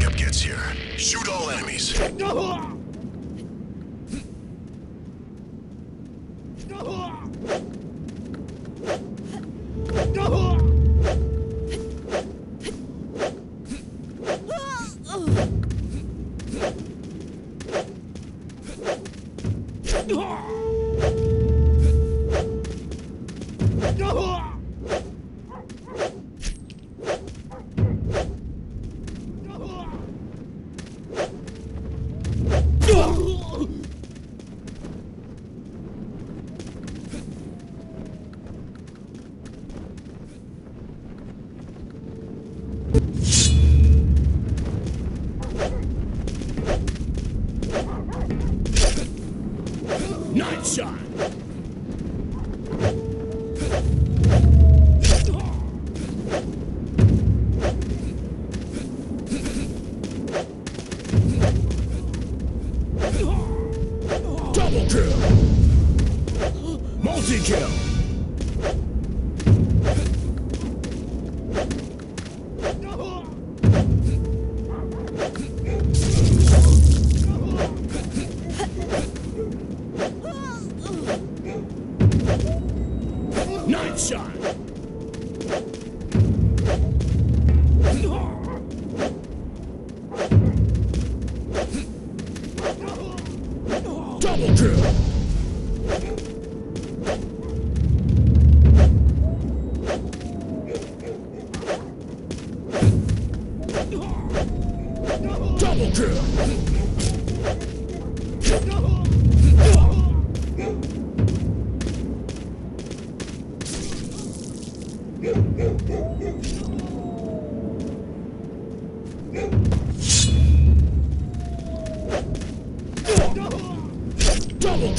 backup gets here. Shoot all enemies. Nice Double kill. Multi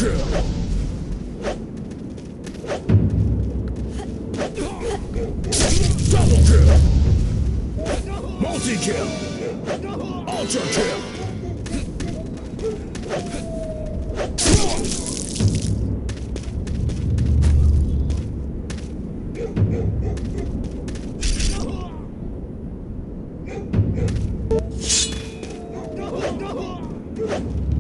Double kill. Double kill. Multi kill. Ultra kill. Nice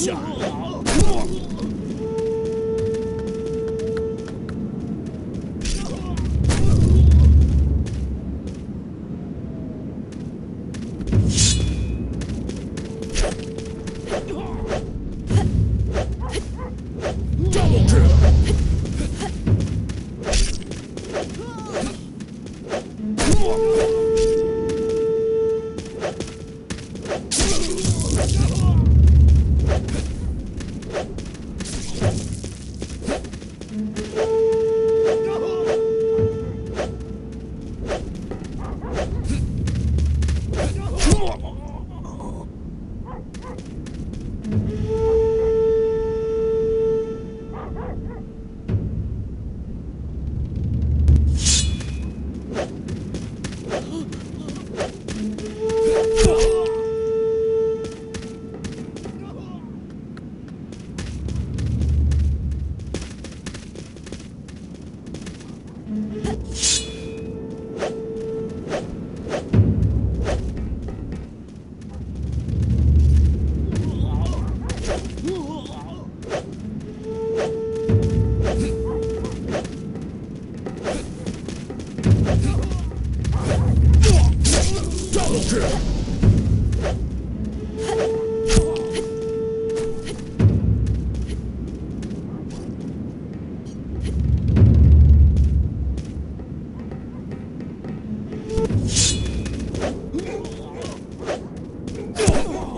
shot. Go!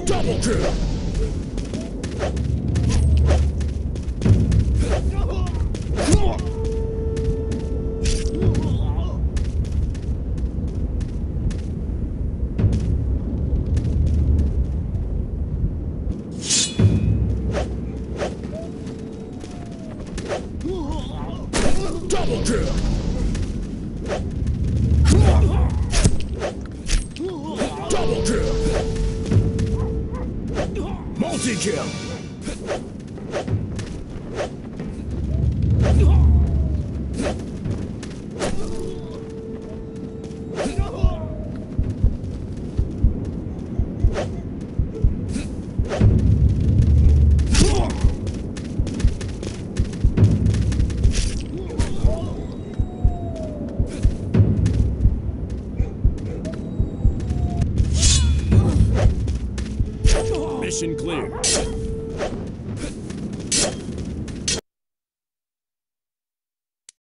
Double kill. Double kill! Multi-kill! Mission clear.